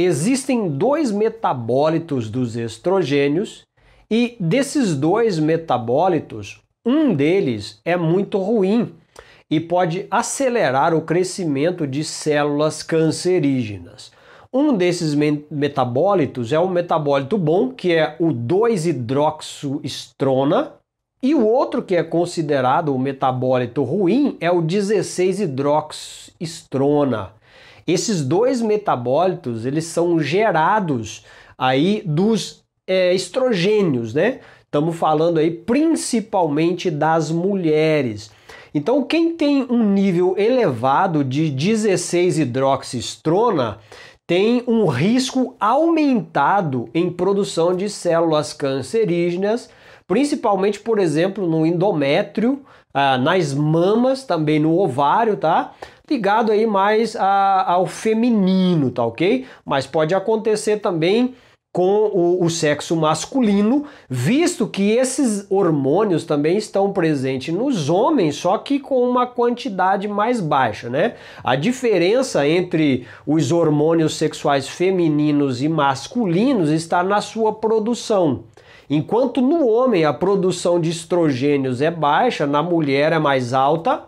existem dois metabólitos dos estrogênios e desses dois metabólitos, um deles é muito ruim e pode acelerar o crescimento de células cancerígenas. Um desses metabólitos é um metabólito bom, que é o 2-hidroxoestrona, e o outro que é considerado o metabólito ruim é o 16-hidroxestrona. Esses dois metabólitos, eles são gerados aí dos é, estrogênios, né? Estamos falando aí principalmente das mulheres. Então, quem tem um nível elevado de 16-hidroxestrona tem um risco aumentado em produção de células cancerígenas, principalmente, por exemplo, no endométrio, ah, nas mamas, também no ovário, tá? Ligado aí mais a, ao feminino, tá ok? Mas pode acontecer também com o, o, sexo masculino, visto que esses hormônios também estão presentes nos homens, só que com uma quantidade mais baixa, né? A diferença entre os hormônios sexuais femininos e masculinos está na sua produção. Enquanto no homem a produção de estrogênios é baixa, na mulher é mais alta,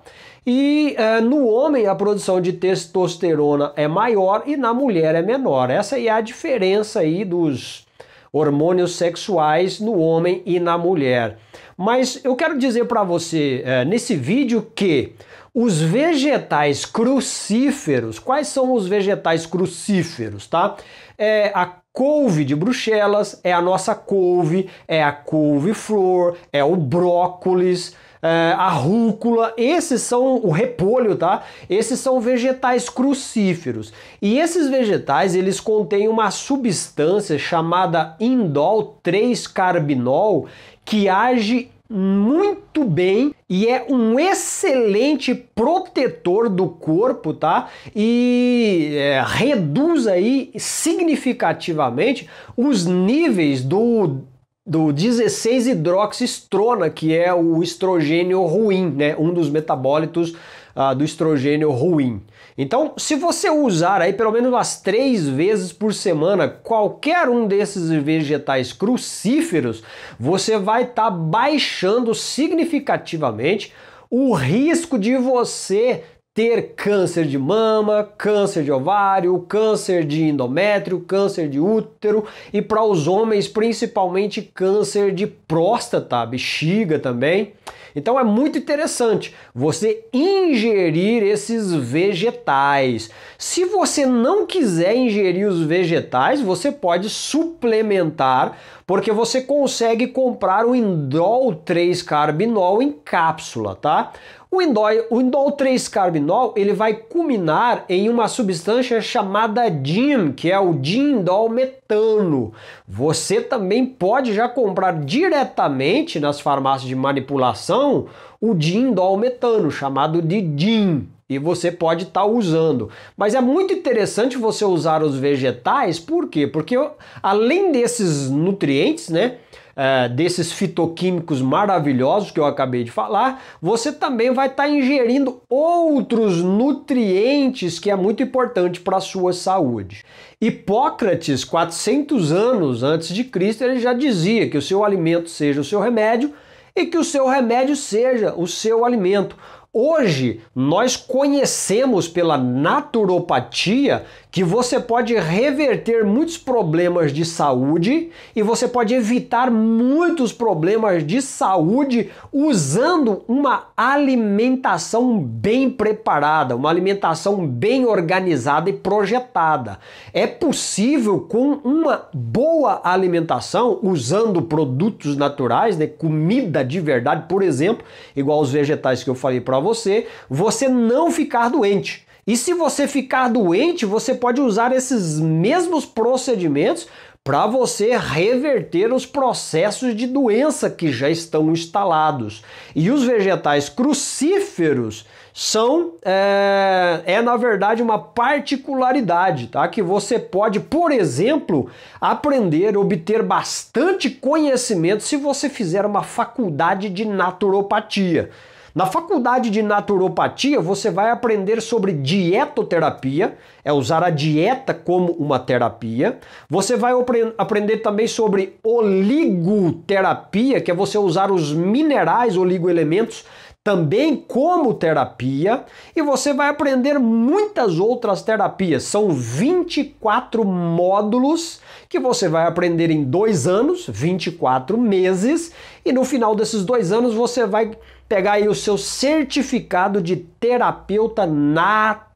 e é, no homem a produção de testosterona é maior e na mulher é menor. Essa é a diferença aí dos hormônios sexuais no homem e na mulher. Mas eu quero dizer para você é, nesse vídeo que os vegetais crucíferos, quais são os vegetais crucíferos, tá? É a couve de Bruxelas, é a nossa couve, é a couve-flor, é o brócolis, é, a rúcula, esses são o repolho, tá? Esses são vegetais crucíferos. E esses vegetais, eles contêm uma substância chamada indol 3-carbinol que age muito bem e é um excelente protetor do corpo, tá? E é, reduz aí significativamente os níveis do do 16 hidroxestrona, que é o estrogênio ruim, né? Um dos metabólitos uh, do estrogênio ruim. Então, se você usar aí pelo menos umas três vezes por semana qualquer um desses vegetais crucíferos, você vai estar tá baixando significativamente o risco de você ter câncer de mama, câncer de ovário, câncer de endométrio, câncer de útero e para os homens principalmente câncer de próstata, bexiga também. Então é muito interessante você ingerir esses vegetais. Se você não quiser ingerir os vegetais, você pode suplementar, porque você consegue comprar o Indol 3-carbinol em cápsula, tá? O indol, o indol 3-carbinol ele vai culminar em uma substância chamada DIM, que é o diindol metano. Você também pode já comprar diretamente nas farmácias de manipulação o diindol metano, chamado de DIM e você pode estar tá usando. Mas é muito interessante você usar os vegetais, por quê? Porque além desses nutrientes, né? é, desses fitoquímicos maravilhosos que eu acabei de falar, você também vai estar tá ingerindo outros nutrientes que é muito importante para a sua saúde. Hipócrates, 400 anos antes de Cristo, ele já dizia que o seu alimento seja o seu remédio e que o seu remédio seja o seu alimento. Hoje nós conhecemos pela naturopatia que você pode reverter muitos problemas de saúde e você pode evitar muitos problemas de saúde usando uma alimentação bem preparada, uma alimentação bem organizada e projetada. É possível com uma boa alimentação, usando produtos naturais, né, comida de verdade, por exemplo, igual os vegetais que eu falei para você, você não ficar doente. E se você ficar doente, você pode usar esses mesmos procedimentos para você reverter os processos de doença que já estão instalados. E os vegetais crucíferos são é, é, na verdade uma particularidade, tá? Que você pode, por exemplo, aprender, obter bastante conhecimento se você fizer uma faculdade de naturopatia. Na faculdade de naturopatia, você vai aprender sobre dietoterapia, é usar a dieta como uma terapia. Você vai aprender também sobre oligoterapia, que é você usar os minerais oligoelementos também como terapia, e você vai aprender muitas outras terapias. São 24 módulos que você vai aprender em dois anos, 24 meses, e no final desses dois anos você vai pegar aí o seu certificado de terapeuta naturopata.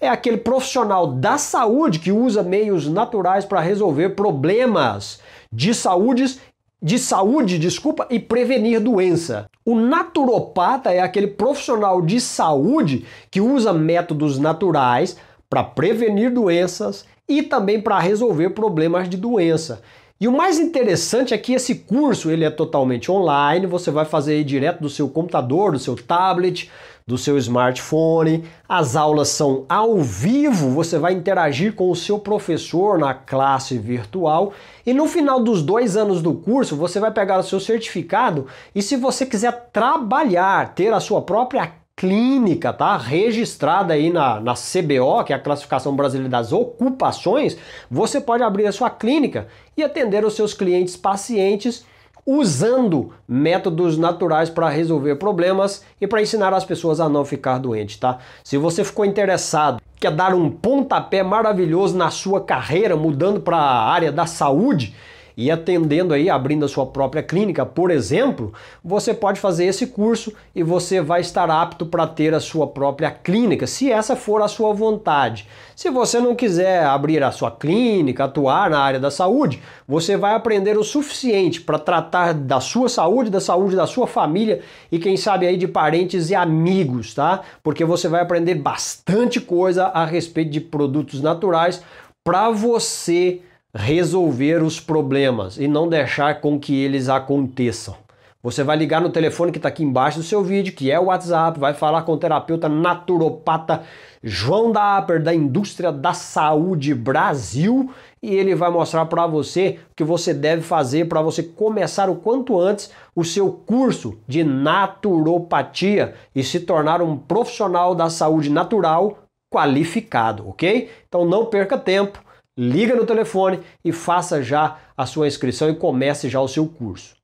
É aquele profissional da saúde que usa meios naturais para resolver problemas de saúde de saúde, desculpa, e prevenir doença. O naturopata é aquele profissional de saúde que usa métodos naturais para prevenir doenças e também para resolver problemas de doença. E o mais interessante é que esse curso ele é totalmente online, você vai fazer direto do seu computador, do seu tablet, do seu smartphone. As aulas são ao vivo, você vai interagir com o seu professor na classe virtual. E no final dos dois anos do curso, você vai pegar o seu certificado e se você quiser trabalhar, ter a sua própria clínica, tá? Registrada aí na, na CBO, que é a classificação brasileira das ocupações, você pode abrir a sua clínica e atender os seus clientes pacientes usando métodos naturais para resolver problemas e para ensinar as pessoas a não ficar doentes, tá? Se você ficou interessado, quer dar um pontapé maravilhoso na sua carreira, mudando para a área da saúde, e atendendo aí, abrindo a sua própria clínica, por exemplo, você pode fazer esse curso e você vai estar apto para ter a sua própria clínica, se essa for a sua vontade. Se você não quiser abrir a sua clínica, atuar na área da saúde, você vai aprender o suficiente para tratar da sua saúde, da saúde da sua família e quem sabe aí de parentes e amigos, tá? Porque você vai aprender bastante coisa a respeito de produtos naturais para você resolver os problemas e não deixar com que eles aconteçam. Você vai ligar no telefone que está aqui embaixo do seu vídeo, que é o WhatsApp, vai falar com o terapeuta naturopata João da da Indústria da Saúde Brasil, e ele vai mostrar para você o que você deve fazer para você começar o quanto antes o seu curso de naturopatia e se tornar um profissional da saúde natural qualificado, ok? Então não perca tempo liga no telefone e faça já a sua inscrição e comece já o seu curso.